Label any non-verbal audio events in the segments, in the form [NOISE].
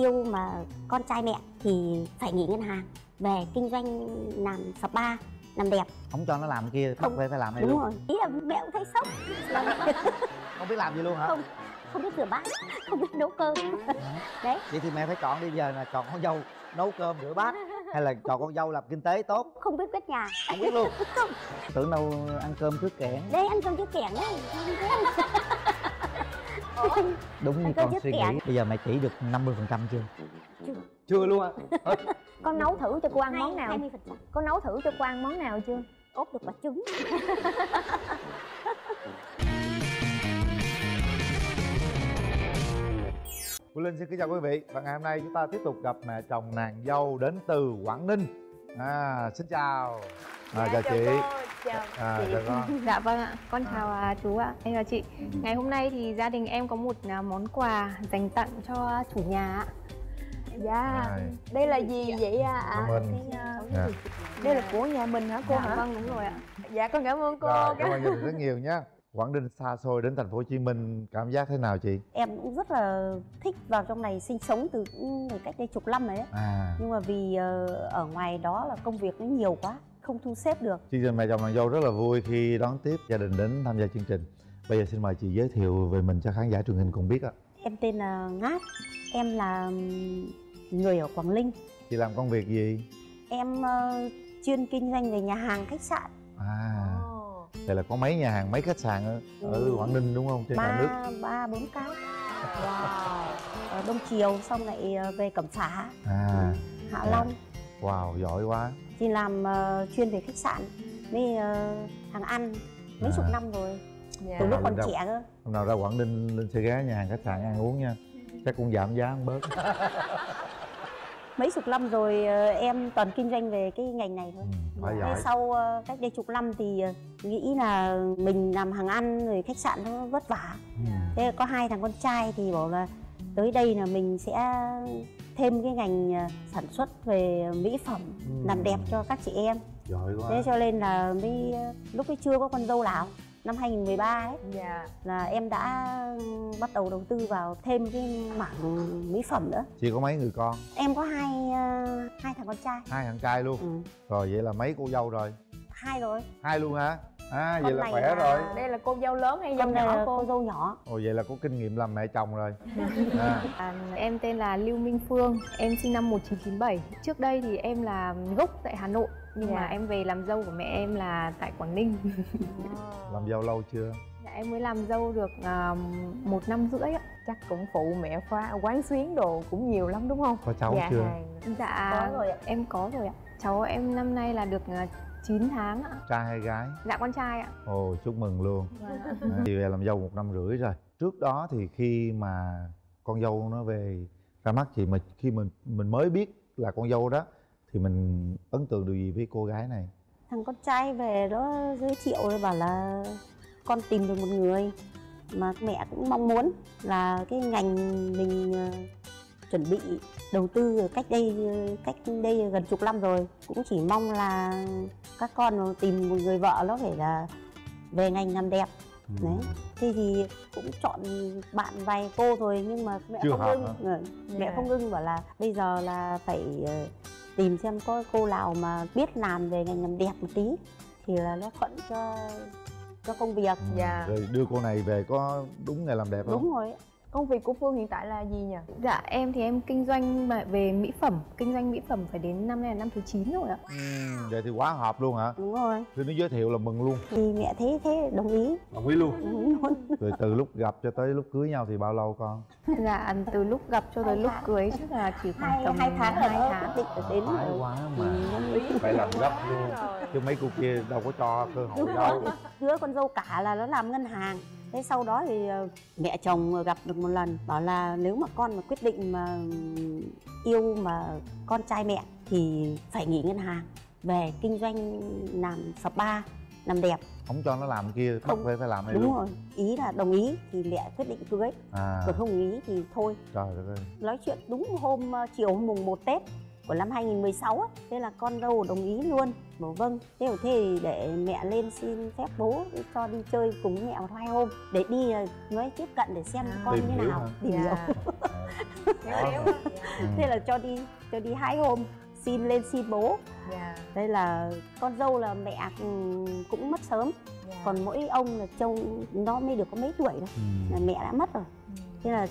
yêu mà con trai mẹ thì phải nghỉ ngân hàng về kinh doanh làm spa làm đẹp. Không cho nó làm kia bắt Không. phải phải làm hay đúng luôn. rồi. Ý là mẹ cũng thấy sốc. [LAUGHS] Không biết làm gì luôn hả? Không không biết rửa bát không biết nấu cơm. Đấy. Vậy thì mẹ phải chọn đi giờ là chọn con dâu nấu cơm rửa bát hay là chọn con dâu làm kinh tế tốt? Không biết quét nhà. Không biết luôn. [LAUGHS] Tưởng đâu ăn cơm trước kẽn đây ăn cơm trước kẻng đấy đúng như con suy nghĩ. bây giờ mẹ chỉ được 50% phần trăm chưa? Chưa. chưa luôn á [LAUGHS] con nấu thử cho cô ăn món nào. con nấu thử cho cô ăn món nào chưa? Ốp được quả trứng. [LAUGHS] Cô Linh xin kính chào quý vị. Và ngày hôm nay chúng ta tiếp tục gặp mẹ chồng nàng dâu đến từ Quảng Ninh. À, Xin chào à, chào chị. chào à, chào con Dạ vâng ạ, con chào à, chú ạ, em chào chị. Ngày hôm nay thì gia đình em có một à, món quà dành tặng cho chủ nhà ạ. Dạ, Rồi. đây là gì vậy ạ? Cảm ơn. Dạ. Đây là của nhà mình hả cô Dạ. hả? vâng đúng rồi ạ. Dạ con cảm ơn cô. Rồi, cảm ơn gia đình rất nhiều nhé Quảng Ninh xa xôi đến thành phố Hồ Chí Minh cảm giác thế nào chị? em cũng rất là thích vào trong này sinh sống từ cũng từ cách đây chục năm rồi đấy. À, nhưng mà vì ờ, ở ngoài đó là công việc nó nhiều quá không thu xếp được. Chương trình mẹ chồng nàng dâu rất là vui khi đón tiếp gia đình đến tham gia chương trình. Bây giờ xin mời chị giới thiệu về mình cho khán giả truyền hình cùng biết ạ. Em tên là ngát. Em là người ở quảng ninh Chị làm công việc gì? em ờ, chuyên kinh doanh về nhà hàng khách sạn. À, vậy là có mấy nhà hàng, mấy khách sạn ở, ở Ừ. Quảng Ninh đúng không? Trên cả nước. ba ba bốn cái. Ở đông triều xong lại ờ, về cẩm phả. À, hạ long. Wow, giỏi quá thì làm ờ, chuyên về khách sạn với ờ, hàng ăn mấy À. chục năm rồi. Dạ. từ lúc còn trẻ cơ. Hôm nào ra Quảng Ninh Linh sẽ ghé nhà hàng khách sạn ăn uống nha. Chắc cũng giảm giá một bớt. [LAUGHS] Mấy chục năm rồi ờ, em toàn kinh doanh về cái ngành này thôi. Ừ, giỏi sau cách đây chục năm thì nghĩ là mình làm hàng ăn rồi khách sạn nó vất vả. Ừ. thế có hai thằng con trai thì bảo là tới đây là mình sẽ thêm cái ngành ờ, sản xuất về mỹ phẩm Ừ. làm đẹp cho các chị em. Giỏi quá. Thế cho nên là mới ờ, lúc ấy chưa có con dâu nào năm 2013 ấy. Dạ. là em đã bắt đầu đầu tư vào thêm cái mảng mỹ phẩm nữa. Chị có mấy người con? Em có hai ờ, hai thằng con trai. Hai thằng trai luôn. Ừ. rồi vậy là mấy cô dâu rồi? Hai rồi. Hai luôn hả à vậy là khỏe là- rồi. Đây là cô dâu lớn hay dâu nhỏ là cô? cô dâu nhỏ. Ồ vậy là có kinh nghiệm làm mẹ chồng rồi. [LAUGHS] À, à, Em tên là Lưu Minh Phương, em sinh năm 1997 Trước đây thì em là gốc tại Hà Nội Nhưng Dạ. mà em về làm dâu của mẹ em là tại Quảng Ninh. [LAUGHS] Làm dâu lâu chưa? Dạ, Em mới làm dâu được à, một năm rưỡi ạ Chắc cũng phụ mẹ pha quán xuyến đồ cũng nhiều lắm đúng không? có cháu Nhà chưa? Hàng. Dạ. Có rồi ạ. em có rồi ạ. Cháu em năm nay là được à, 9 tháng ạ. Trai hay gái? Dạ con trai ạ. Ồ chúc mừng luôn. À, chị về làm dâu một năm rưỡi rồi. Trước đó thì khi mà con dâu nó về ra mắt chị mà khi mình mình mới biết là con dâu đó thì mình ấn tượng điều gì với cô gái này? Thằng con trai về đó giới thiệu rồi bảo là con tìm được một người mà mẹ cũng mong muốn là cái ngành mình ờ, chuẩn bị đầu tư cách đây ờ, cách đây gần chục năm rồi. Cũng chỉ mong là các con tìm một người vợ nó phải là về ngành làm đẹp. Đấy. Thế thì cũng chọn bạn vài cô rồi nhưng mà mẹ Chưa không ưng. Hả? Ừ, mẹ Dạ. không ưng bảo là bây giờ là phải ờ, tìm xem có cô nào mà biết làm về ngành làm đẹp một tí thì là nó thuận cho cho công việc. Ừ, Dạ. rồi đưa cô này về có đúng nghề làm đẹp không? Đúng rồi Công việc của Phương hiện tại là gì nhỉ? Dạ em thì em kinh doanh mà về mỹ phẩm Kinh doanh mỹ phẩm phải đến năm nay là năm thứ 9 rồi ạ. Ừ, vậy thì quá hợp luôn hả? Đúng rồi. Khi nó giới thiệu là mừng luôn. Thì mẹ thấy thế đồng ý. Đồng ý luôn. Đồng ý luôn rồi. Từ lúc gặp cho tới lúc cưới nhau thì bao lâu con? Dạ từ lúc gặp cho tới lúc cưới chắc là chỉ khoảng hai tầm hai tháng hai tháng. định đến phải rồi. quá Ừ, mà nó- phải làm gấp luôn. Chứ mấy cô kia đâu có cho cơ hội đâu. đứa con dâu cả là nó làm ngân hàng thế sau đó thì ờ, mẹ chồng gặp được một lần bảo là nếu mà con mà quyết định mà yêu mà con trai mẹ thì phải nghỉ ngân hàng về kinh doanh làm spa làm đẹp. Không cho nó làm kia bắt Không. phải phải làm này đúng luôn rồi ý là đồng ý thì mẹ quyết định cưới. À. Còn không ý thì thôi. Trời ơi. Nói chuyện đúng hôm ờ, chiều hôm mùng 1 Tết của năm 2016 ấy, thế là con dâu đồng ý luôn. Bảo vâng thế thì để mẹ lên xin phép bố cho đi chơi cùng mẹ một hai hôm để đi ờ, nói tiếp cận để xem con Tìm như hiểu nào. tìm hiểu. À, [LAUGHS] Ừ. thế là cho đi cho đi hai hôm xin lên xin bố. Dạ. Đây là con dâu là mẹ ừ, cũng mất sớm. Dạ. còn mỗi ông là trông nó mới được có mấy tuổi thôi. Ừ. là mẹ đã mất rồi. Thế là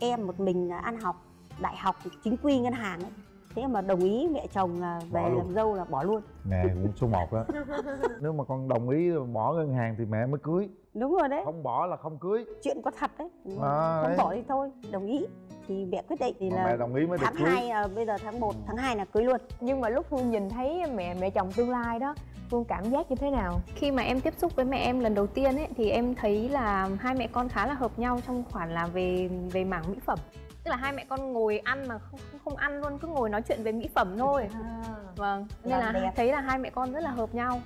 em một mình ăn học đại học chính quy ngân hàng ấy thế mà đồng ý mẹ chồng là về làm dâu là bỏ luôn. Mẹ cũng số 1 đó [LAUGHS] nếu mà con đồng ý bỏ ngân hàng thì mẹ mới cưới. Đúng rồi đấy. Không bỏ là không cưới. Chuyện có thật đấy. À, không đấy. bỏ thì thôi đồng ý. Thì mẹ quyết định thì mà là mẹ đồng ý mới được tháng 2 à, bây giờ tháng 1 tháng 2 là cưới luôn. Nhưng mà lúc phương nhìn thấy mẹ mẹ chồng tương lai đó phương cảm giác như thế nào? Khi mà em tiếp xúc với mẹ em lần đầu tiên ấy thì em thấy là hai mẹ con khá là hợp nhau trong khoản là về về mảng mỹ phẩm tức là hai mẹ con ngồi ăn mà không không, không ăn luôn cứ ngồi nói chuyện về mỹ phẩm thôi. Vâng nên là đẹp. thấy là hai mẹ con rất là hợp nhau.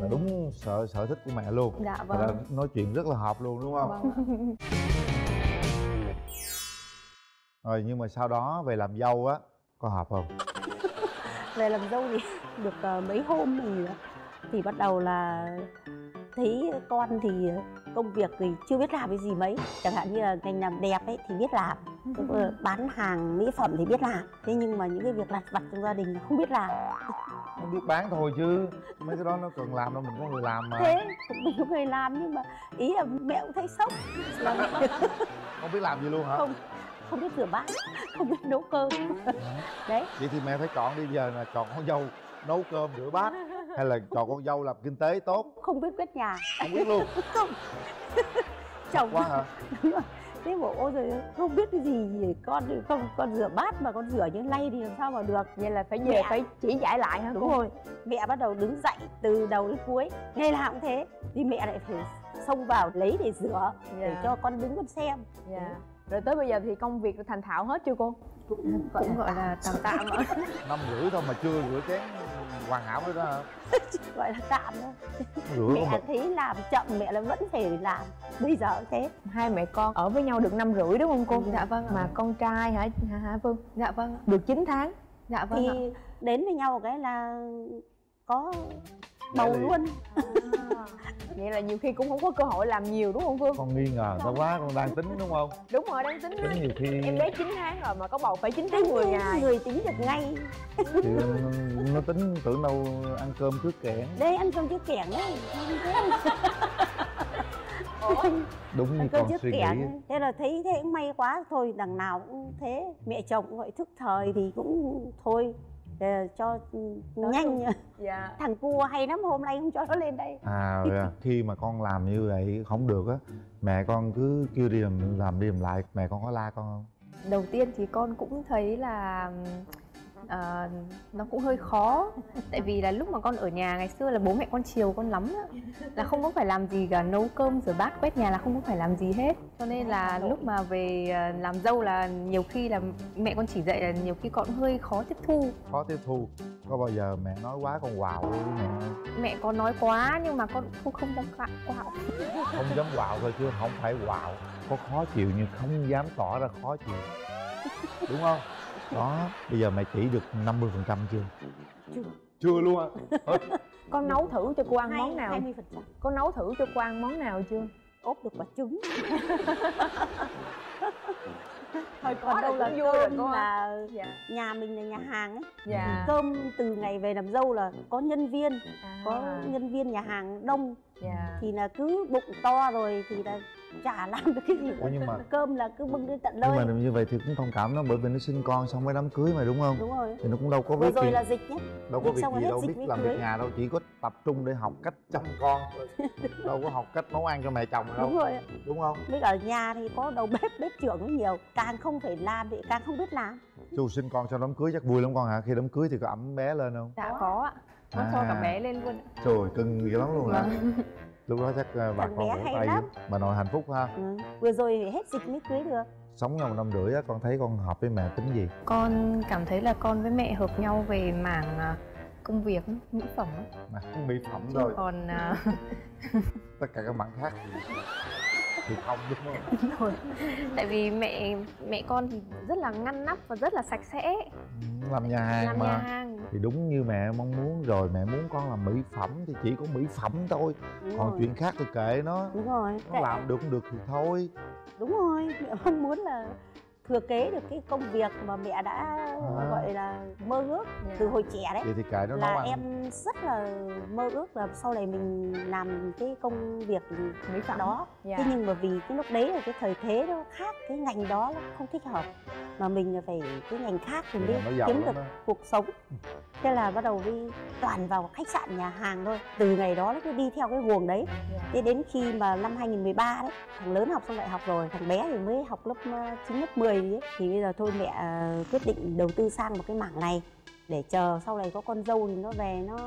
Là đúng sở sở thích của mẹ luôn. Dạ Và là vâng nói chuyện rất là hợp luôn đúng không? Vâng [LAUGHS] rồi nhưng mà sau đó về làm dâu á có hợp không? [LAUGHS] Về làm dâu thì được ờ, mấy hôm thì thì bắt đầu là thấy con thì công việc thì chưa biết làm cái gì mấy. Chẳng hạn như là ngành làm đẹp ấy thì biết làm Ờ, bán hàng mỹ phẩm thì biết làm. Thế nhưng mà những cái việc lặt vặt trong gia đình không biết làm. Nó biết bán thôi chứ mấy cái đó nó cần làm đâu mình có người làm mà. Thế mình có người làm nhưng mà ý là mẹ cũng thấy sốc. Không biết làm gì luôn hả? Không không biết rửa bát không biết nấu cơm. Đấy. Vậy thì mẹ phải chọn đi giờ là chọn con dâu nấu cơm rửa bát hay là chọn con dâu làm kinh tế tốt? Không biết quét nhà. Không biết luôn. [LAUGHS] Chồng quá hả? Đúng [LAUGHS] rồi. thế bảo ôi rồi không biết cái gì thì con không con rửa bát mà con rửa như lay thì làm sao mà được. Vậy là phải về Mẹ. phải chỉ giải lại hả đúng. Cô? rồi mẹ bắt đầu đứng dậy từ đầu đến cuối. Ngày nào cũng thế thì mẹ lại phải xông vào lấy để rửa để Dạ. cho con đứng con xem. Dạ. Rồi tới bây giờ thì công việc thành thạo hết chưa cô cũng cũng gọi là tạm tạm ạ năm rưỡi thôi mà chưa rửa chén hoàn hảo nữa đó hả? [LAUGHS] Gọi là tạm thôi. Rửa mẹ thấy làm chậm mẹ là vẫn phải làm. Bây giờ thế. Hai mẹ con ở với nhau được năm rưỡi đúng không cô? Dạ vâng ạ. mà con trai hả? Hả, hả phương? Dạ vâng ạ. được 9 tháng. Dạ vâng ạ. thì đến với nhau cái là có bầu luôn [LAUGHS] vậy là nhiều khi cũng không có cơ hội làm nhiều đúng không phương? Con nghi ngờ tao quá con đang tính đúng không? Đúng rồi đang tính tính nhiều khi em bé 9 tháng rồi mà có bầu phải 9 tháng 10 ngày. người tính được ngay thì nó tính tưởng đâu ăn cơm trước kẽn đây ăn cơm trước kẻng [LAUGHS] đấy đúng như con trước suy nghĩ. kẻng thế là thấy thế cũng may quá. Thôi đằng nào cũng thế. Mẹ chồng cũng vậy. Thức thời thì cũng thôi cho nhanh dạ. Thằng cua hay lắm hôm nay không cho nó lên đây. À rồi à. khi mà con làm như vậy không được á mẹ con cứ kêu đi làm làm đi làm lại. Mẹ con có la con không? Đầu tiên thì con cũng thấy là ờ, nó cũng hơi khó. Tại vì là lúc mà con ở nhà ngày xưa là bố mẹ con chiều con lắm là không có phải làm gì cả nấu cơm rửa bát quét nhà là không có phải làm gì hết. Cho nên là lúc mà về ờ, làm dâu là nhiều khi là mẹ con chỉ dạy là nhiều khi con hơi khó tiếp thu. Khó tiếp thu. Có bao giờ mẹ nói quá con quào với mẹ mẹ có nói quá nhưng mà con không không dám quạo quạo. Không dám quào thôi chứ không phải quào có khó chịu nhưng không dám tỏ ra khó chịu. Đúng không đó bây giờ mẹ chỉ được 50% phần trăm chưa? Chưa. chưa luôn à [LAUGHS] con nấu thử cho cô ăn món nào? hai mươi phần trăm. Có nấu thử cho cô ăn món nào chưa? Ốp được quả trứng. [LAUGHS] Thôi còn đâu là vui rồi cô là dạ nhà mình là nhà hàng ấy. Dạ. Cơm từ ngày về làm dâu là có nhân viên. Có À, nhân viên nhà hàng đông. Dạ. Thì là cứ bụng to rồi thì là chả làm được cái gì Ủa, nhưng mà cơm là cứ bưng đến tận nhưng nơi. mà như vậy thì cũng thông cảm nó bởi vì nó sinh con xong mới đám cưới mà đúng không? Đúng rồi. Thì nó cũng đâu có biết rồi gì. là dịch nhé. Đâu có dịch việc xong rồi gì đâu biết làm cưới. việc nhà đâu chỉ có tập trung để học cách chăm con [LAUGHS] đâu có học cách nấu ăn cho mẹ chồng đâu đúng rồi đúng không? Với cả ở nhà thì có đầu bếp bếp trưởng nhiều càng không phải làm thì càng không biết làm. Chú sinh con sau đám cưới chắc vui lắm con hả? Khi đám cưới thì có ẩm bé lên không? Dạ có ạ. Con cho cả À. bé lên luôn trời cưng dữ lắm luôn hả? Vâng. Lúc đó chắc ờ, bà Thằng con vỗ hay tay lắm. bà nội hạnh phúc ha ừ. vừa rồi thì hết dịch mới cưới được sống nhau một năm rưỡi á con thấy con hợp với mẹ tính gì con cảm thấy là con với mẹ hợp nhau về mảng à, công việc mỹ phẩm á. mà mỹ phẩm Chứ thôi còn à, [LAUGHS] tất cả các mảng khác [LAUGHS] thì, thì không? Đúng không [LAUGHS] tại vì mẹ mẹ con thì rất là ngăn nắp và rất là sạch sẽ. Làm nhà hàng làm mà. nhà hàng. Thì đúng như mẹ mong muốn rồi mẹ muốn con làm mỹ phẩm thì chỉ có mỹ phẩm thôi. Đúng còn rồi. chuyện khác thì kệ nó. Đúng rồi nó làm được không được thì thôi. Đúng rồi mẹ mong muốn là thừa kế được cái công việc mà mẹ đã À. gọi là mơ ước Dạ. từ hồi trẻ đấy vậy thì nó nấu là ăn em rất là mơ ước là sau này mình làm cái công việc mỹ phẩm đó dạ. thế nhưng mà vì cái lúc đấy là cái thời thế nó khác cái ngành đó nó không thích hợp mà mình phải cái ngành khác thì Thì mới nó kiếm được đó. cuộc sống thế là bắt đầu đi toàn vào khách sạn nhà hàng thôi từ ngày đó nó cứ đi theo cái guồng đấy Dạ. thế đến khi mà năm 2013 đấy thằng lớn học xong đại học rồi thằng bé thì mới học lớp ờ, 9 lớp 10 gì ấy. thì bây giờ thôi mẹ ờ, quyết định đầu tư sang một cái mảng này để chờ sau này có con dâu thì nó về nó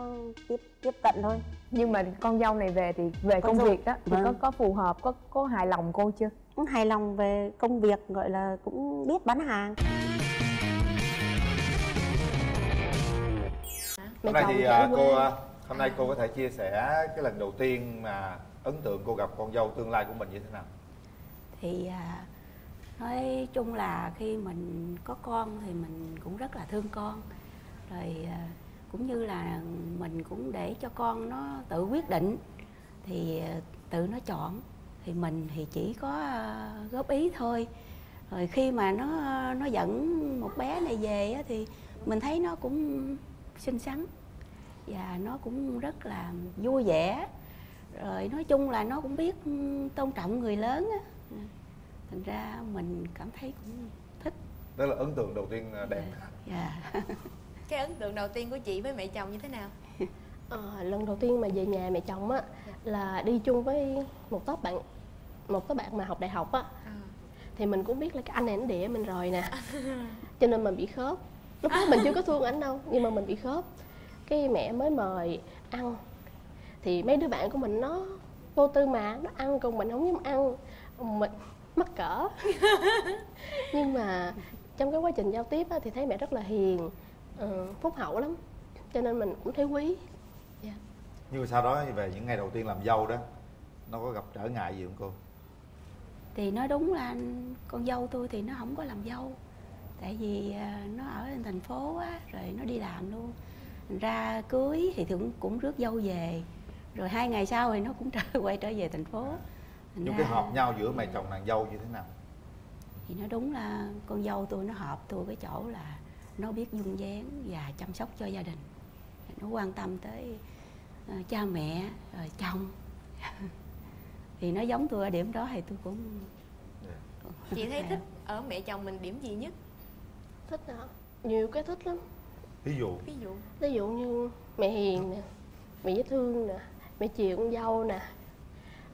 tiếp tiếp cận thôi. Nhưng mà con dâu này về thì về Con công dâu- việc đó thì vâng. có có phù hợp có có hài lòng cô chưa? Cũng hài lòng về công việc gọi là cũng biết bán hàng. Hôm nay thì à, cô à, hôm nay cô có thể chia sẻ cái lần đầu tiên mà ấn tượng cô gặp con dâu tương lai của mình như thế nào? Thì à, nói chung là khi mình có con thì mình cũng rất là thương con. Rồi à, cũng như là mình cũng để cho con nó tự quyết định thì à, tự nó chọn. Thì mình thì chỉ có à, góp ý thôi. Rồi khi mà nó nó dẫn một bé này về thì mình thấy nó cũng xinh xắn và nó cũng rất là vui vẻ. Rồi nói chung là nó cũng biết tôn trọng người lớn á thành ra mình cảm thấy cũng thích. Đó là ấn tượng đầu tiên à, đẹp. Dạ [LAUGHS] cái ấn tượng đầu tiên của chị với mẹ chồng như thế nào? [LAUGHS] Ờ, lần đầu tiên mà về nhà mẹ chồng á là đi chung với một tốp bạn một tốp bạn mà học đại học á. À. thì mình cũng biết là cái anh này nó địa mình rồi nè. [LAUGHS] Cho nên mình bị khớp. Lúc đó mình chưa có thương ảnh đâu nhưng mà mình bị khớp. Cái mẹ mới mời ăn. Thì mấy đứa bạn của mình nó vô tư mà nó ăn còn mình không dám ăn. Mình mắc cỡ. [LAUGHS] Nhưng mà trong cái quá trình giao tiếp á, thì thấy mẹ rất là hiền ờ, phúc hậu lắm cho nên mình cũng thấy quý. Nhưng mà sau đó về những ngày đầu tiên làm dâu đó nó có gặp trở ngại gì không cô? Thì nói đúng là con dâu tôi thì nó không có làm dâu. Tại vì à, nó ở trên thành phố á rồi nó đi làm luôn. Thành ra cưới thì cũng cũng rước dâu về. Rồi hai ngày sau thì nó cũng [LAUGHS] trở quay trở về thành phố Thành những ra cái hợp nhau giữa mẹ chồng nàng dâu như thế nào? Thì nó đúng là con dâu tôi nó hợp tôi cái chỗ là nó biết dung dáng và chăm sóc cho gia đình. Nó quan tâm tới ờ, cha mẹ rồi chồng. [LAUGHS] Thì nó giống tôi ở điểm đó thì tôi cũng chị thấy thích ở mẹ chồng mình điểm gì nhất? Thích hả? Nhiều cái thích lắm. Ví dụ? Ví dụ. Ví dụ như mẹ hiền nè mẹ dễ thương nè mẹ chiều con dâu nè.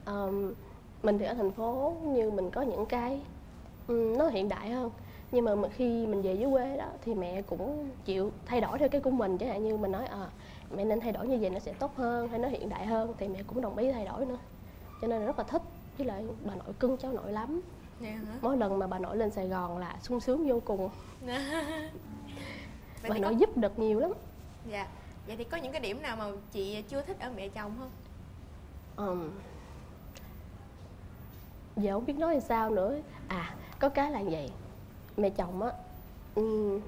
Ờm, mình thì ở thành phố như mình có những cái ừm, nó hiện đại hơn. Nhưng mà khi mình về dưới quê đó thì mẹ cũng chịu thay đổi theo cái của mình. Chẳng hạn như mình nói ờ mẹ nên thay đổi như vậy nó sẽ tốt hơn hay nó hiện đại hơn. Thì mẹ cũng đồng ý thay đổi nữa. Cho nên là rất là thích. Với lại bà nội cưng cháu nội lắm. Nè hả? Mỗi lần mà bà nội lên sài gòn là sung sướng vô cùng. [LAUGHS] Vậy bà thì nội có, giúp được nhiều lắm. Dạ. Vậy thì có những cái điểm nào mà chị chưa thích ở mẹ chồng không? Ừm. Giờ không biết nói sao nữa. À có cái là vậy. Mẹ chồng á ừm,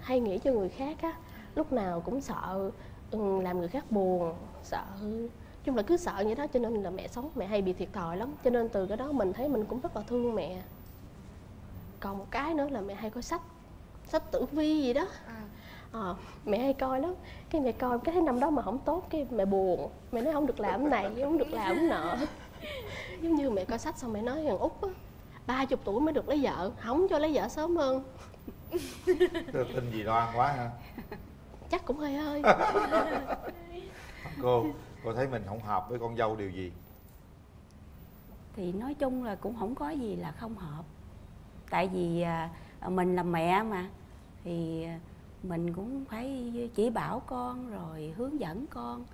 hay nghĩ cho người khác á lúc nào cũng sợ ừm, làm người khác buồn sợ. Chung là cứ sợ vậy đó cho nên là mẹ sống mẹ hay bị thiệt thòi lắm. Cho nên từ cái đó mình thấy mình cũng rất là thương mẹ. Còn một cái nữa là mẹ hay coi sách sách tử vi gì đó. À, Ờ, mẹ hay coi lắm. Cái mẹ coi cái thấy năm đó mà không tốt cái mẹ buồn. Mẹ nói không được làm cái này không được làm cái nọ [LAUGHS] giống như mẹ coi sách xong mẹ nói thằng út á ba chục tuổi mới được lấy vợ không cho lấy vợ sớm hơn. Tin gì đoan quá ha chắc cũng hơi hơi. [LAUGHS] Cô cô thấy mình không hợp với con dâu điều gì? Thì nói chung là cũng không có gì là không hợp. Tại vì à, mình là mẹ mà thì à, mình cũng phải chỉ bảo con rồi hướng dẫn con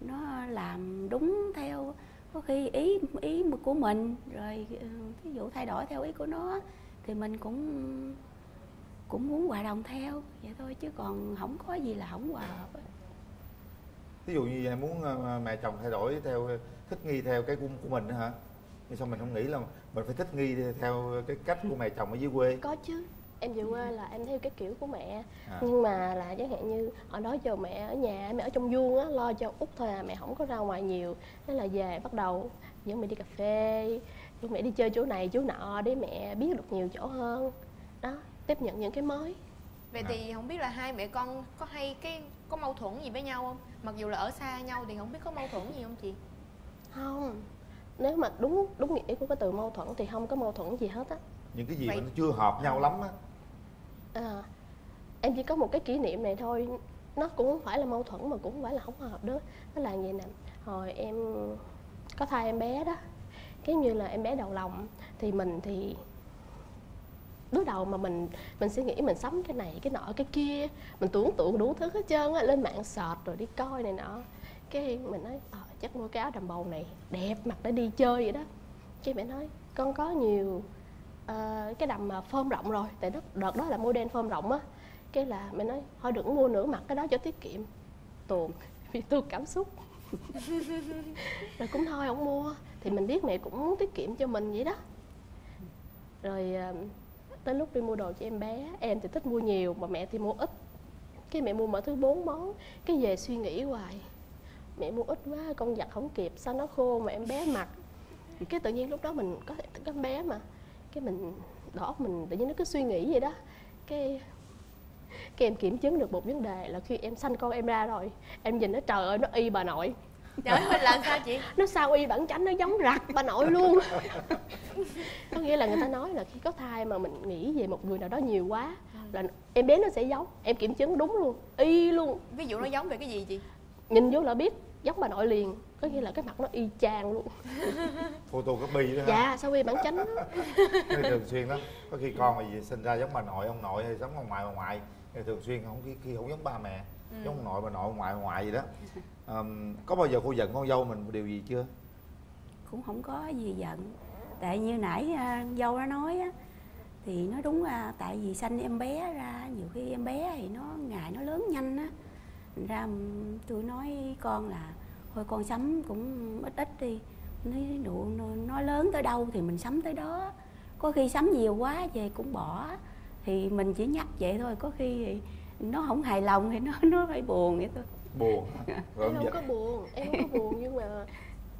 nó làm đúng theo có khi ý ý của mình rồi ừ, ví dụ thay đổi theo ý của nó thì mình cũng cũng muốn hòa đồng theo vậy thôi chứ còn không có gì là không hòa hợp ví dụ như em muốn ờ, mẹ chồng thay đổi theo thích nghi theo cái của, của mình hả? Nhưng sao mình không nghĩ là mình phải thích nghi theo cái cách của mẹ chồng ở dưới quê? Có chứ em về quê là em theo cái kiểu của mẹ. À. nhưng mà là chẳng hạn như hồi đó giờ mẹ ở nhà mẹ ở trong vuông á lo cho út thôi à mẹ không có ra ngoài nhiều. Thế là về bắt đầu dẫn mẹ đi cà phê dẫn mẹ đi chơi chỗ này chỗ nọ để mẹ biết được nhiều chỗ hơn. Đó tiếp nhận những cái mới. Vậy À. thì không biết là hai mẹ con có hay cái có mâu thuẫn gì với nhau không? Mặc dù là ở xa nhau thì không biết có mâu thuẫn gì không chị? Không. Nếu mà đúng đúng nghĩa của cái từ mâu thuẫn thì không có mâu thuẫn gì hết á. Những cái gì Vậy- mà nó chưa hợp nhau lắm á à, em chỉ có một cái kỷ niệm này thôi. Nó cũng không phải là mâu thuẫn mà cũng không phải là không hợp đó nó là vậy nè? Hồi em có thai em bé đó. Cái như là em bé đầu lòng. Thì mình thì đứa đầu mà mình mình suy nghĩ mình sắm cái này cái nọ cái kia. Mình tưởng tượng đủ thứ hết trơn á lên mạng search rồi đi coi này nọ. Cái mình nói ờ, chắc mua cái áo đầm bầu này đẹp mặc để đi chơi vậy đó. Cái mẹ nói con có nhiều ờ, cái đầm mà phơm rộng rồi tại đó, đợt đó là model phơm rộng á. Cái là mẹ nói thôi đừng mua nữa mặc cái đó cho tiết kiệm. Tuồn [LAUGHS] vì tôi cảm xúc. [LAUGHS] Rồi cũng thôi không mua. Thì mình biết mẹ cũng muốn tiết kiệm cho mình vậy đó. Rồi ờ, tới lúc đi mua đồ cho em bé em thì thích mua nhiều mà mẹ thì mua ít. Cái mẹ mua mỗi thứ bốn món cái về suy nghĩ hoài. Mẹ mua ít quá con giặt không kịp sao nó khô mà em bé mặc. Cái tự nhiên lúc đó mình có có bé mà cái mình đầu óc mình tự nhiên nó cứ suy nghĩ vậy đó. Cái cái em kiểm chứng được một vấn đề là khi em sanh con em ra rồi em nhìn nó trời ơi nó y bà nội. Trời ơi là sao chị? [LAUGHS] Nó sao y bản chánh nó giống rặt bà nội luôn. [LAUGHS] Có nghĩa là người ta nói là khi có thai mà mình nghĩ về một người nào đó nhiều quá là em bé nó sẽ giống em kiểm chứng đúng luôn y luôn. Ví dụ nó giống về cái gì chị? Nhìn vô là biết giống bà nội liền có nghĩa là cái mặt nó y chang luôn. [LAUGHS] Photocopy đó ha dạ sao y bản chánh này thường xuyên lắm có khi con mà gì sinh ra giống bà nội ông nội hay giống ông ngoại bà ngoại. Thì thường xuyên không khi, khi không giống ba mẹ. Ừ. giống ông nội bà nội ông ngoại bà ngoại gì đó. Ờm, có bao giờ cô giận con dâu mình một điều gì chưa? Cũng không có gì giận. Tại như nãy à, dâu nó nói á thì nó đúng là tại vì sanh em bé ra nhiều khi em bé thì nó ngày nó lớn nhanh á. Thành ra tôi nói con là thôi con sắm cũng ít ít đi. Nói đủ nó lớn tới đâu thì mình sắm tới đó. Có khi sắm nhiều quá về cũng bỏ. Thì mình chỉ nhắc vậy thôi có khi thì nó không hài lòng thì nó nó phải buồn vậy thôi. Buồn. Em ông không có buồn em không có buồn nhưng mà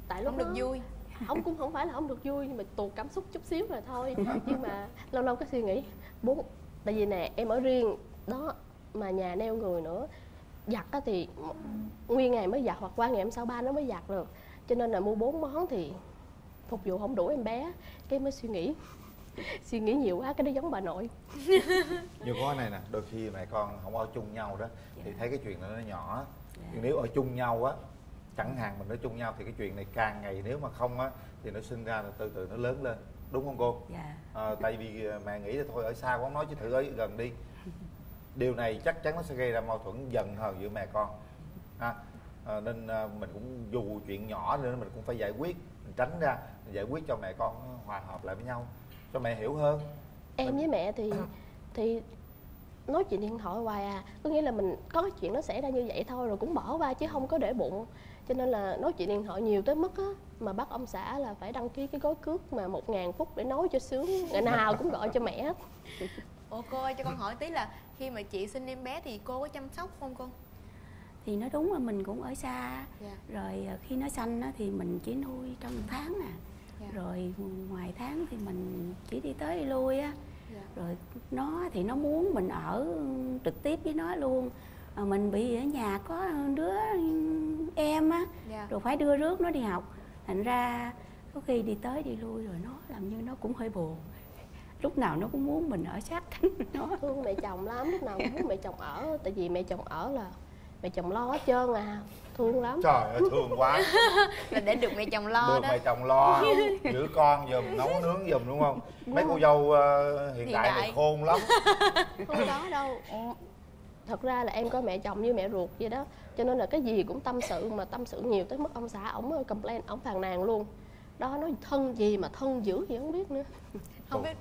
tại lúc không được đó vui. không cũng không phải là không được vui nhưng mà tụt cảm xúc chút xíu rồi thôi. Nhưng mà lâu lâu có suy nghĩ bốn tại vì nè em ở riêng đó mà nhà neo người nữa giặt á thì nguyên ngày mới giặt hoặc qua ngày hôm sau ba nó mới giặt được. Cho nên là mua bốn món thì phục vụ không đủ em bé. Cái mới suy nghĩ [LAUGHS] suy nghĩ nhiều quá cái đó giống bà nội. [LAUGHS] Như có này nè đôi khi mẹ con không ở chung nhau đó thì Dạ. thấy cái chuyện này nó nhỏ. Dạ. nhưng nếu ở chung nhau á chẳng hạn mình ở chung nhau thì cái chuyện này càng ngày nếu mà không á thì nó sinh ra là từ từ nó lớn lên. Đúng không cô? Dạ. À, tại vì à, mẹ nghĩ là thôi ở xa quá nói chứ thử ở gần đi [LAUGHS] điều này chắc chắn nó sẽ gây ra mâu thuẫn giận hờn giữa mẹ con. Ha à, nên à, mình cũng dù chuyện nhỏ nữa mình cũng phải giải quyết mình tránh ra mình giải quyết cho mẹ con hòa hợp lại với nhau cho mẹ hiểu hơn. Em với mẹ thì thì nói chuyện điện thoại hoài à. Có nghĩa là mình có cái chuyện nó xảy ra như vậy thôi rồi cũng bỏ qua chứ không có để bụng. Cho nên là nói chuyện điện thoại nhiều tới mức á mà bắt ông xã là phải đăng ký cái gói cước mà một ngàn phút để nói cho sướng ngày nào cũng gọi cho mẹ. hết [LAUGHS] ủa cô ơi cho con hỏi tí là khi mà chị sinh em bé thì cô có chăm sóc không cô? Thì nó đúng là mình cũng ở xa. Dạ. rồi à, khi nó sanh thì mình chỉ nuôi trong tháng à. Dạ. rồi ngoài tháng thì mình chỉ đi tới đi lui á. Dạ. rồi nó thì nó muốn mình ở trực tiếp với nó luôn. À, mình bị ở nhà có đứa em á. Dạ. Rồi phải đưa rước nó đi học. Thành ra có khi đi tới đi lui rồi nó làm như nó cũng hơi buồn lúc nào nó cũng muốn mình ở sát cánh nó. Thương mẹ chồng lắm lúc nào cũng muốn mẹ chồng ở tại vì mẹ chồng ở là mẹ chồng lo hết trơn à thương lắm. Trời ơi thương quá. [LAUGHS] Là để được mẹ chồng lo được đó. mẹ chồng lo giữ con giùm nấu nướng giùm đúng không? Mấy cô dâu ờ, hiện Hiện đại. này khôn lắm. [LAUGHS] Không có đâu. Thật ra là em có mẹ chồng như mẹ ruột vậy đó cho nên là cái gì cũng tâm sự mà tâm sự nhiều tới mức ông xã ổng complain ổng phàn nàn luôn. Đó nói thân gì mà thân dữ gì không biết nữa. Không biết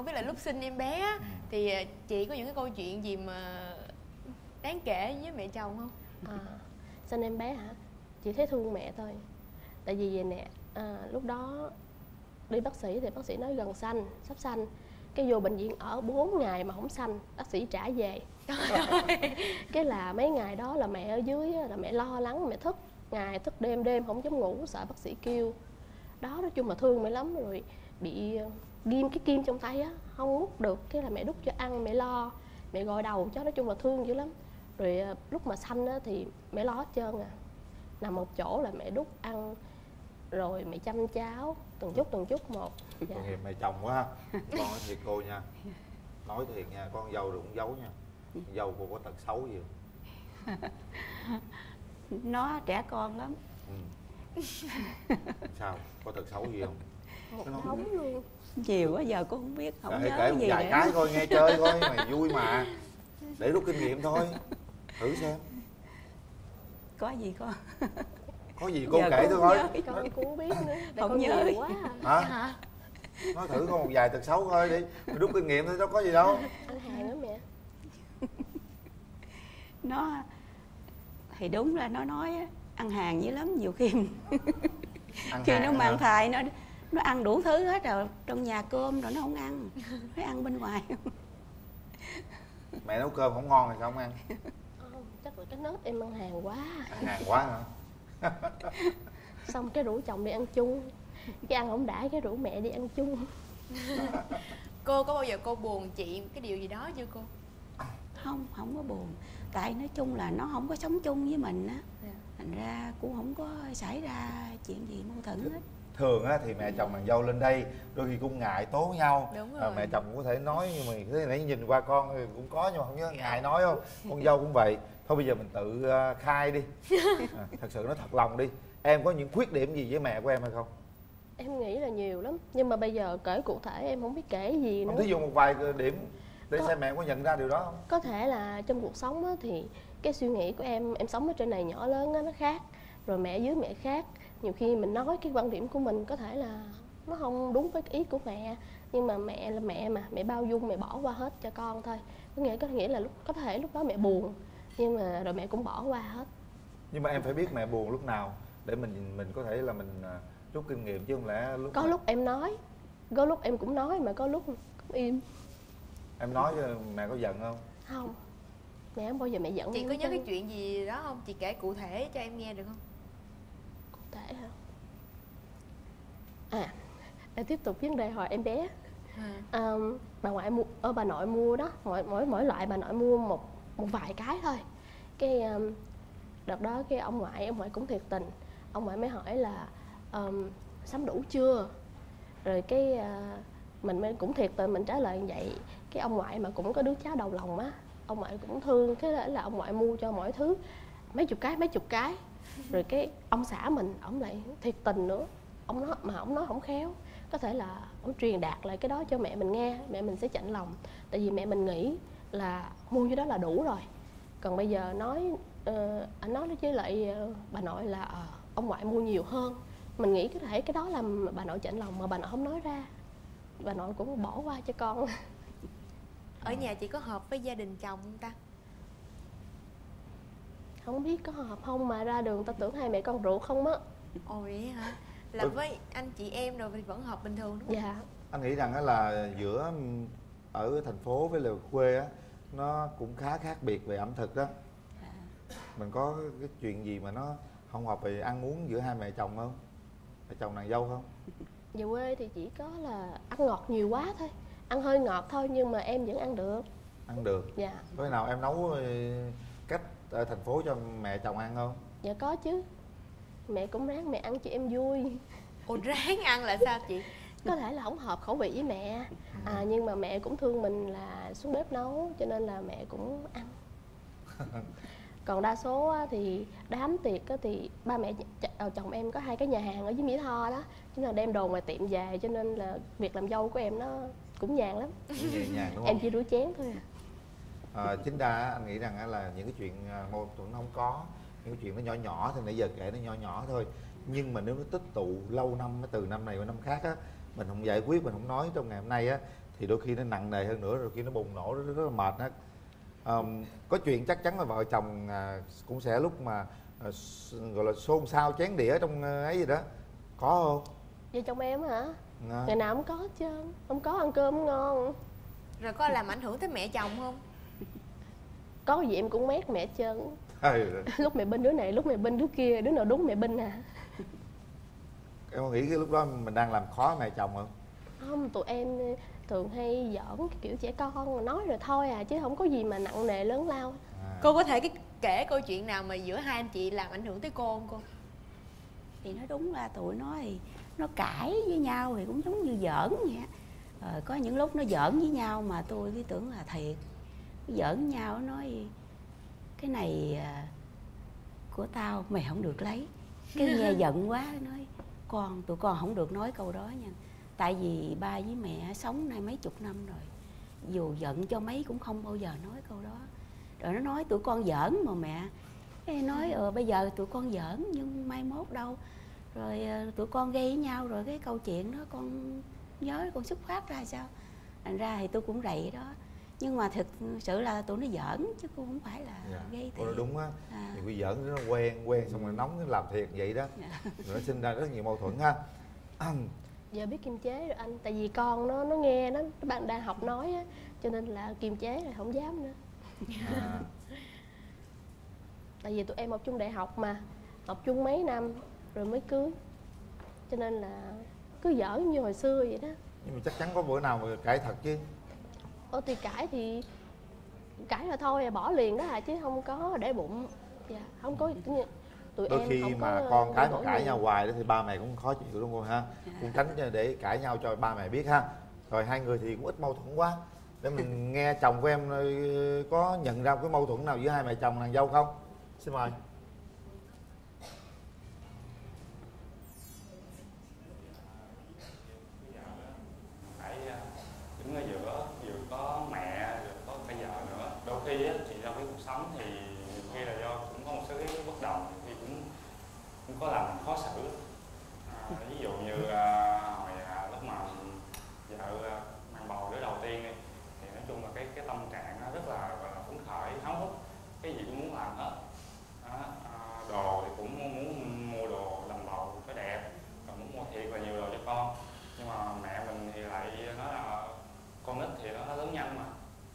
không biết là lúc sinh em bé á, thì à, chị có những cái câu chuyện gì mà đáng kể với mẹ chồng không? À, sinh em bé hả? Chị thấy thương mẹ thôi. Tại vì vậy nè à, lúc đó đi bác sĩ thì bác sĩ nói gần sanh sắp sanh. Cái vô bệnh viện ở 4 ngày mà không sanh bác sĩ trả về. Cái là mấy ngày đó là mẹ ở dưới là mẹ lo lắng mẹ thức. Ngày thức đêm đêm không dám ngủ sợ bác sĩ kêu. Đó nói chung là thương mẹ lắm rồi. Bị ờ, ghim cái kim trong tay á không múc được. Cái là mẹ đút cho ăn mẹ lo mẹ gội đầu cho nói chung là thương dữ lắm. Rồi à, lúc mà sanh á thì mẹ lo hết trơn à. Nằm một chỗ là mẹ đút ăn rồi mẹ chăm cháu từng chút từng chút một. Dạ. tội nghiệp mẹ chồng quá ha. [LAUGHS] Con thiệt cô nha. Nói thiệt nha con dâu đừng giấu nha. Con dâu cô có tật xấu gì? Không [LAUGHS] nó trẻ con lắm. Ừ. sao? Có tật xấu gì không đống luôn. Nhiều quá giờ cũng không biết không Hãy nhớ kể một gì vài nữa. cái thôi nghe chơi thôi [LAUGHS] mày vui mà. Để rút kinh nghiệm thôi. Thử xem. Có gì có có gì cô Giờ kể tôi không thôi con cũng không biết nữa [LAUGHS] Không con nhớ. quá. à. hả? Nói thử có một vài tật xấu thôi đi. Rút kinh nghiệm thôi đâu có gì đâu. Ăn hàng đó mẹ. [LAUGHS] Nó thì đúng là nó nói á, ăn hàng dữ lắm nhiều khi. Ăn khi nó hả? mang thai nó nó ăn đủ thứ hết rồi. Trong nhà cơm rồi nó không ăn. Nó ăn bên ngoài. [LAUGHS] Mẹ nấu cơm không ngon thì sao không ăn. Không, chắc là cái nết em ăn hàng quá. Ăn hàng quá hả? [LAUGHS] Xong cái rủ chồng đi ăn chung. Cái ăn không đã cái rủ mẹ đi ăn chung. [LAUGHS] Cô có bao giờ cô buồn chị cái điều gì đó chưa cô? Không không có buồn. Tại nói chung là nó không có sống chung với mình á. Dạ. thành ra cũng không có xảy ra chuyện gì mâu thuẫn hết thường á thì mẹ chồng nàng dâu lên đây đôi khi cũng ngại tố nhau. À, mẹ chồng cũng có thể nói nhưng mà thế nãy nhìn qua con thì cũng có nhưng mà không nhớ ngại nói không con dâu cũng vậy. Thôi bây giờ mình tự ờ, khai đi. [LAUGHS] À, thật sự nó thật lòng đi. Em có những khuyết điểm gì với mẹ của em hay không? Em nghĩ là nhiều lắm. Nhưng mà bây giờ kể cụ thể em không biết kể gì nữa. thí dụ một vài điểm để Có. xem mẹ có nhận ra điều đó không? Có thể là trong cuộc sống á, thì cái suy nghĩ của em em sống ở trên này nhỏ lớn á, nó khác. Rồi mẹ dưới mẹ khác nhiều khi mình nói cái quan điểm của mình có thể là nó không đúng với cái ý của mẹ nhưng mà mẹ là mẹ mà mẹ bao dung mẹ bỏ qua hết cho con thôi. Có nghĩa có nghĩa là lúc có thể lúc đó mẹ buồn nhưng mà rồi mẹ cũng bỏ qua hết. Nhưng mà em phải biết mẹ buồn lúc nào để mình mình có thể là mình à, rút kinh nghiệm chứ không lẽ lúc có lúc em nói có lúc em cũng nói mà có lúc cũng im. Em nói cho mẹ có giận không? Không mẹ không bao giờ mẹ giận chị có nhớ cái chuyện gì đó không? Chị kể cụ thể cho em nghe được không thể hả? À để tiếp tục vấn đề hỏi em bé. À. um, bà ngoại mua ở bà nội mua đó mỗi mỗi mỗi loại bà nội mua một một vài cái thôi. Cái um, đợt đó cái ông ngoại ông ngoại cũng thiệt tình. Ông ngoại mới hỏi là um, sắm đủ chưa? Rồi cái uh, mình mới cũng thiệt tình mình trả lời như vậy. Cái ông ngoại mà cũng có đứa cháu đầu lòng á ông ngoại cũng thương cái là, là ông ngoại mua cho mọi thứ mấy chục cái mấy chục cái rồi cái ông xã mình ông lại thiệt tình nữa. Ông nói mà ông nói không khéo. Có thể là ông truyền đạt lại cái đó cho mẹ mình nghe mẹ mình sẽ chạnh lòng. Tại vì mẹ mình nghĩ là mua cái đó là đủ rồi. Còn bây giờ nói uh, anh nói với lại ờ, bà nội là uh, ông ngoại mua nhiều hơn. Mình nghĩ có thể cái đó làm bà nội chạnh lòng mà bà nội không nói ra. Bà nội cũng bỏ qua cho con. Ở nhà chị có hợp với gia đình chồng không ta? Không biết có hợp không mà ra đường ta tưởng hai mẹ con rượu không á. Ồ vậy hả? Là Ừ. với anh chị em rồi thì vẫn hợp bình thường đúng không? Dạ. Anh nghĩ rằng á là giữa ừm, ở thành phố với là quê á nó cũng khá khác biệt về ẩm thực đó mình có cái chuyện gì mà nó không hợp về ăn uống giữa hai mẹ chồng không? Mẹ chồng nàng dâu không? Về quê thì chỉ có là ăn ngọt nhiều quá thôi. Ăn hơi ngọt thôi nhưng mà em vẫn ăn được. Ăn được. Dạ. Khi nào em nấu cách ở thành phố cho mẹ chồng ăn không? Dạ có chứ. Mẹ cũng ráng mẹ ăn cho em vui. Ồ ráng ăn là sao chị? Có thể là không hợp khẩu vị với mẹ. À nhưng mà mẹ cũng thương mình là xuống bếp nấu cho nên là mẹ cũng ăn. [LAUGHS] Còn đa số á, thì đám tiệc á, thì ba mẹ ờ, chồng em có hai cái nhà hàng ở dưới mỹ tho đó. Cho nên là đem đồ ngoài tiệm về cho nên là việc làm dâu của em nó cũng nhàn lắm. Đúng em chỉ rửa chén thôi à à, chính ra á, anh nghĩ rằng á là những cái chuyện mâu thuẫn không có. Những cái chuyện nó nhỏ nhỏ thì nãy giờ kể nó nhỏ nhỏ thôi. Nhưng mà nếu nó tích tụ lâu năm á, từ năm này qua năm khác á mình không giải quyết mình không nói trong ngày hôm nay á thì đôi khi nó nặng nề hơn nữa rồi khi nó bùng nổ rất, rất là mệt á. Ờm, có chuyện chắc chắn là vợ chồng à, cũng sẽ lúc mà à, gọi là xôn xao chén đĩa trong ấy gì đó. Có không? Vậy chồng em hả? À. ngày nào cũng có hết trơn. Không có ăn cơm ngon. Rồi có làm ảnh hưởng tới mẹ chồng không có gì em cũng mét mẹ trơn. [LAUGHS] Lúc mẹ bên đứa này lúc mẹ bên đứa kia đứa nào đúng mẹ bên à? [LAUGHS] Em có nghĩ cái lúc đó mình đang làm khó mẹ chồng không? Không tụi em thường hay giỡn cái kiểu trẻ con nói rồi thôi à chứ không có gì mà nặng nề lớn lao. Cô có thể cái kể câu chuyện nào mà giữa hai anh chị làm ảnh hưởng tới cô không cô? Thì nói đúng là tụi nó thì nó cãi với nhau thì cũng giống như giỡn vậy á. ờ, có những lúc nó giỡn với nhau mà tôi cứ tưởng là thiệt giỡn nhau nó nói cái này à, của tao mày không được lấy. Cái nghe [LAUGHS] giận quá nói con tụi con không được nói câu đó nha. Tại vì ba với mẹ sống nay mấy chục năm rồi dù giận cho mấy cũng không bao giờ nói câu đó. Rồi nó nói tụi con giỡn mà mẹ. Cái nói ờ bây giờ tụi con giỡn nhưng mai mốt đâu. Rồi ờ, tụi con gây với nhau rồi cái câu chuyện đó con nhớ con xuất phát ra sao? Thành ra thì tôi cũng rầy đó nhưng mà thực sự là tụi nó giỡn chứ cũng không phải là Dạ. gây thiệt. đúng á. À, thì quy giỡn nó quen quen xong rồi nóng nó làm thiệt vậy đó. Dạ. rồi nó sinh ra rất nhiều mâu thuẫn ha. [CLEARS THROAT] Giờ biết kiềm chế rồi anh tại vì con nó nó nghe nó các bạn đang học nói á cho nên là kiềm chế rồi không dám nữa. À, [LAUGHS] tại vì tụi em học chung đại học mà học chung mấy năm rồi mới cưới. Cho nên là cứ giỡn như hồi xưa vậy đó. Nhưng mà chắc chắn có bữa nào mà cãi thật chứ Ồ thì cãi thì cãi là thôi à, bỏ liền đó à chứ không có để bụng. Dạ không có như tụi đôi em khi không mà có con cái mà cãi nhau hoài đó thì ba mẹ cũng khó chịu đúng không ha? Cũng tránh để cãi nhau cho ba mẹ biết ha. Rồi hai người thì cũng ít mâu thuẫn quá. Để mình [LAUGHS] nghe chồng của em ờ, có nhận ra cái mâu thuẫn nào giữa hai mẹ chồng nàng dâu không? Xin mời phải à, đứng ở giữa vừa có mẹ rồi có cả vợ nữa đôi khi á, thì trong cái cuộc sống thì nhiều khi là do cũng có một số cái bất đồng thì cũng cũng có làm khó xử à, ví dụ như à, hồi à, lúc mà vợ à, mang bầu đứa đầu tiên đi thì nói chung là cái cái tâm trạng nó rất là gọi là phấn khởi háo hức cái gì cũng muốn làm hết đó, à, đồ thì cũng muốn, muốn mua đồ làm bầu cho đẹp rồi muốn mua thiệt là nhiều đồ cho con nhưng mà mẹ mình thì lại nói là con nít thì nó lớn nhanh mà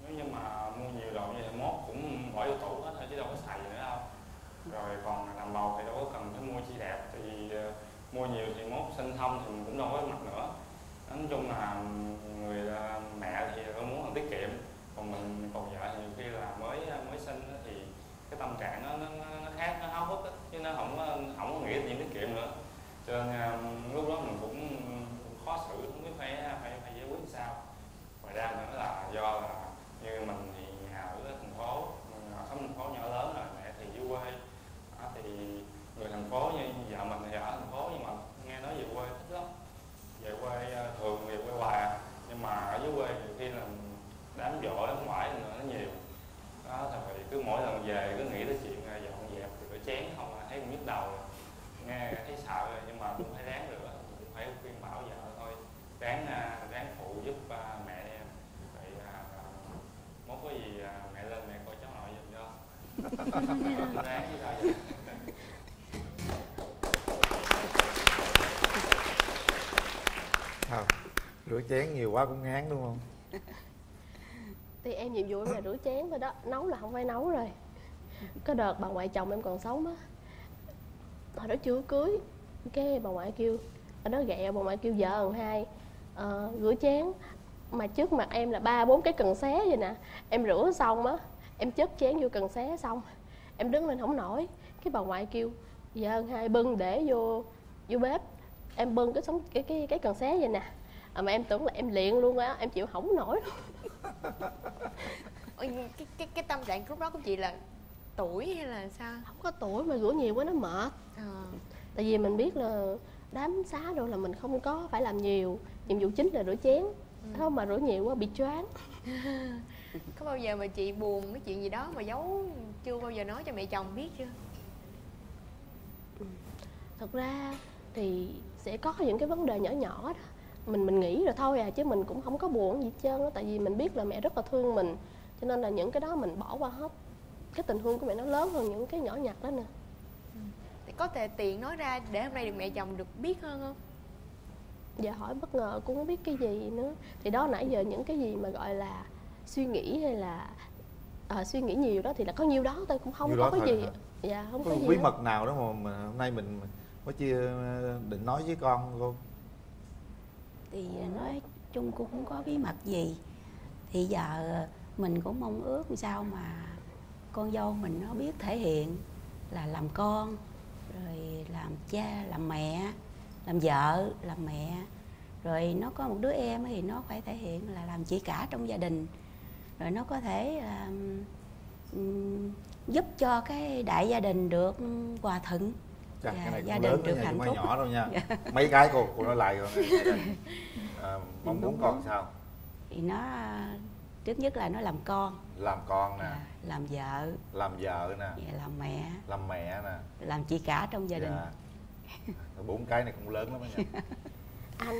nếu như mà mua nhiều đồ như vậy mốt cũng bỏ vô tủ hết thôi chứ đâu có xài gì nữa đâu rồi còn làm bầu thì đâu có cần phải mua chi đẹp thì ờ, mua nhiều thì mốt sinh thông thì mình cũng đâu có mặc nữa nói chung là người ờ, mẹ thì luôn muốn là tiết kiệm còn mình còn vợ thì nhiều khi là mới ờ, mới sinh thì cái tâm trạng nó nó, nó khác nó háo hức đó. chứ nó không không có nghĩ đến tiết kiệm nữa cho nên lúc đó mình cũng khó xử không biết phải phải phải giải quyết sao ngoài ra nữa là do là như mình thì nhà ở thành phố mình sống thành phố nhỏ lớn rồi mẹ thì dưới quê đó, thì người thành phố như vợ mình thì ở thành phố nhưng mà nghe nói về quê thích lắm về quê ờ, thường về quê hoài à. nhưng mà ở dưới quê nhiều khi là đám dỗ đám ngoại nữa nó nhiều đó thì cứ mỗi lần về cứ nghĩ tới chuyện ờ, dọn dẹp thì rửa chén không là thấy cũng nhức đầu nghe thấy sợ rồi nhưng mà cũng phải ráng rửa cũng phải khuyên bảo vợ thôi ráng à, ráng phụ giúp à, mẹ em vậy à, mốt có gì à, mẹ lên mẹ coi cháu nội giùm à, rửa chén nhiều quá cũng ngán đúng không? Thì em nhiệm vụ em là rửa chén thôi đó nấu là không phải nấu rồi. Có đợt bà ngoại chồng em còn sống á. Hồi đó chưa cưới cái bà ngoại kêu ở đó ghẹo bà ngoại kêu vợ thằng hai ờ, rửa chén. Mà trước mặt em là ba bốn cái cần xé vậy nè. Em rửa xong á em chất chén vô cần xé xong em đứng lên không nổi. Cái bà ngoại kêu thằng hai bưng để vô vô bếp. Em bưng cái sống cái cái cái cần xé vậy nè. À, mà em tưởng là em luyện luôn á em chịu không nổi luôn. [LAUGHS] Ôi, cái cái cái tâm trạng lúc đó của chị là tuổi hay là sao? Không có tuổi mà rửa nhiều quá nó mệt. Ờ. tại vì mình biết là đám xá đâu là mình không có phải làm nhiều. Nhiệm vụ chính là rửa chén. Đó mà rửa nhiều quá bị choáng [LAUGHS] có bao giờ mà chị buồn cái chuyện gì đó mà giấu chưa bao giờ nói cho mẹ chồng biết chưa? Thật ra thì sẽ có những cái vấn đề nhỏ nhỏ đó. Mình mình nghĩ rồi thôi à chứ mình cũng không có buồn gì hết trơn á tại vì mình biết là mẹ rất là thương mình cho nên là những cái đó mình bỏ qua hết. Cái tình thương của mẹ nó lớn hơn những cái nhỏ nhặt đó nè. Thì có thể tiện nói ra để hôm nay được mẹ chồng được biết hơn không? Giờ hỏi bất ngờ cũng không biết cái gì nữa. Thì đó nãy giờ những cái gì mà gọi là suy nghĩ hay là ờ, suy nghĩ nhiều đó thì là có nhiêu đó thôi cũng không có đó cái gì hả? dạ không có có gì bí hết. mật nào đó mà, mà hôm nay mình mới chia định nói với con không cô thì nói chung cũng không có bí mật gì thì giờ mình cũng mong ước sao mà con dâu mình nó biết thể hiện là làm con rồi làm cha làm mẹ làm vợ làm mẹ rồi nó có một đứa em thì nó phải thể hiện là làm chị cả trong gia đình rồi nó có thể là ừm, giúp cho cái đại gia đình được hòa thuận. Dạ, cái này gia cũng đình lớn được hạnh phúc. nhỏ đâu nha. Dạ. mấy cái cô cô nói lại rồi. [LAUGHS] À, mong muốn con sao? Thì nó trước nhất là nó làm con. Làm con nè. Làm vợ. Làm vợ nè. Dạ, làm mẹ. Làm mẹ nè. Làm chị cả trong gia đình Dạ. Rồi bốn cái này cũng lớn lắm đó nha. [LAUGHS] Anh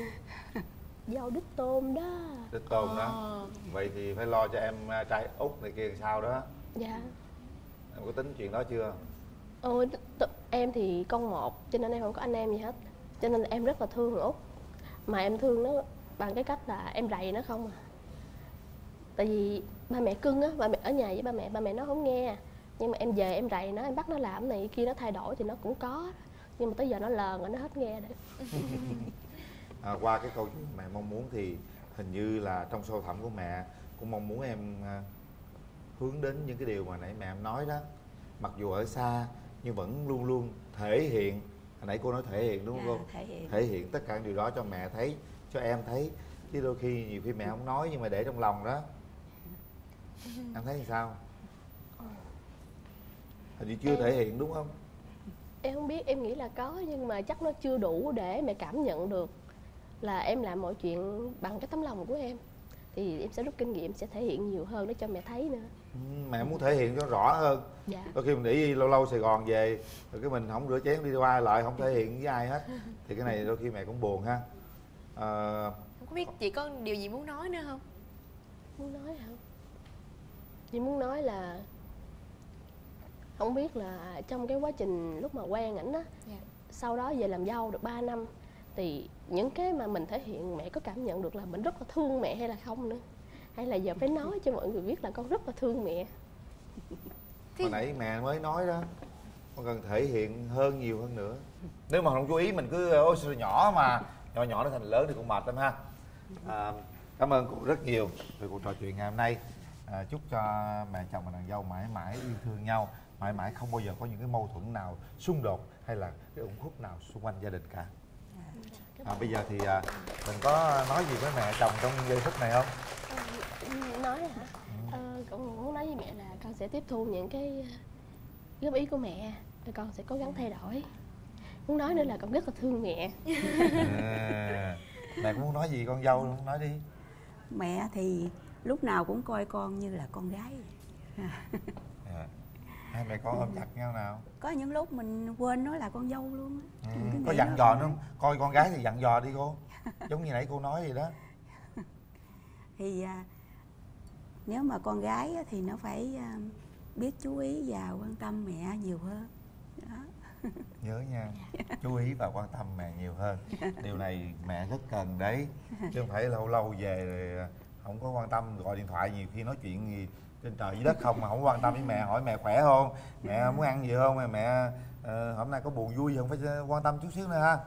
dâu đích tôm đó. Đích tôn đó. Vậy thì phải lo cho em à, trai út này kia làm sao đó? Dạ. Em có tính chuyện đó chưa? Ôi t- em thì con một cho nên em không có anh em gì hết. Cho nên em rất là thương thằng út. Mà em thương nó bằng cái cách là em rầy nó không à. Tại vì ba mẹ cưng á ba mẹ ở nhà với ba mẹ ba mẹ nó không nghe. Nhưng mà em về em rầy nó em bắt nó làm này kia nó thay đổi thì nó cũng có. Nhưng mà tới giờ nó lờn rồi nó hết nghe rồi [LAUGHS] à, qua cái câu chuyện mẹ mong muốn thì hình như là trong sâu thẳm của mẹ cũng mong muốn em à, hướng đến những cái điều mà nãy mẹ em nói đó. Mặc dù ở xa nhưng vẫn luôn luôn thể hiện hồi nãy cô nói thể hiện đúng không Dạ, cô? thể hiện. thể hiện tất cả điều đó cho mẹ thấy cho em thấy. Chứ đôi khi nhiều khi mẹ không nói nhưng mà để trong lòng đó. Em thấy sao? Hình như chưa Em- thể hiện đúng không? Em không biết em nghĩ là có nhưng mà chắc nó chưa đủ để mẹ cảm nhận được là em làm mọi chuyện bằng cái tấm lòng của em. Thì em sẽ rút kinh nghiệm sẽ thể hiện nhiều hơn để cho mẹ thấy nữa. Ừ, mẹ muốn thể hiện cho rõ hơn. Dạ. đôi khi mình để lâu lâu sài gòn về rồi cái mình không rửa chén đi qua lại không thể hiện với ai hết. Thì cái này đôi khi mẹ cũng buồn ha. Ờ, không biết chị có điều gì muốn nói nữa không? Muốn nói hả? Chị muốn nói là không biết là trong cái quá trình lúc mà quen ảnh á Dạ. sau đó về làm dâu được 3 năm thì những cái mà mình thể hiện mẹ có cảm nhận được là mình rất là thương mẹ hay là không nữa? Hay là giờ phải nói cho mọi người biết là con rất là thương mẹ? Hồi nãy mẹ mới nói đó con cần thể hiện hơn nhiều hơn nữa. Nếu mà không chú ý mình cứ ôi sao nhỏ mà nhỏ nhỏ nó thành lớn thì cũng mệt lắm ha. À, cảm ơn cô rất nhiều về cuộc trò chuyện ngày hôm nay. À, chúc cho mẹ chồng và nàng dâu mãi mãi yêu thương nhau mãi mãi không bao giờ có những cái mâu thuẫn nào xung đột hay là cái ủng khúc nào xung quanh gia đình cả à, bây giờ thì à, mình có nói gì với mẹ chồng trong giây phút này không? Ừ, nói hả? Ờ, con muốn nói với mẹ là con sẽ tiếp thu những cái ờ, góp ý của mẹ rồi con sẽ cố gắng thay đổi. Muốn nói nữa là con rất là thương mẹ. À, mẹ muốn nói gì con dâu không nói đi. Mẹ thì lúc nào cũng coi con như là con gái. À, hai mẹ con ôm chặt nhau nào? Có những lúc mình quên nói là con dâu luôn á. Ừ, có dặn nó dò nữa không? Coi con gái thì dặn dò đi cô. [LAUGHS] Giống như nãy cô nói vậy đó. Thì à, nếu mà con gái á, thì nó phải à, biết chú ý và quan tâm mẹ nhiều hơn. Đó. [LAUGHS] nhớ nha chú ý và quan tâm mẹ nhiều hơn. [LAUGHS] Điều này mẹ rất cần đấy. Chứ không phải lâu lâu về rồi không có quan tâm gọi điện thoại nhiều khi nói chuyện gì trên trời dưới đất không mà không quan tâm với mẹ hỏi mẹ khỏe không? Mẹ muốn ăn gì không? Mẹ uh, hôm nay có buồn vui gì không? Phải ờ, quan tâm chút xíu nữa ha.